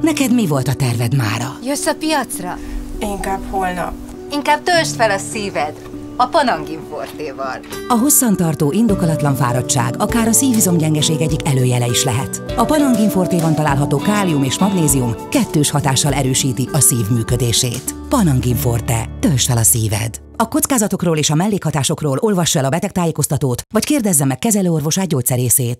Neked mi volt a terved mára? Jössz a piacra? Inkább holnap. Inkább töltsd fel a szíved a Panangin Fortéval. A hosszantartó, indokolatlan fáradtság akár a szívizomgyengeség egyik előjele is lehet. A Panangin Fortéban található kálium és magnézium kettős hatással erősíti a szív működését. Panangin Forte. Töltsd fel a szíved! A kockázatokról és a mellékhatásokról olvass el a betegtájékoztatót, vagy kérdezze meg kezelőorvosát gyógyszerészét.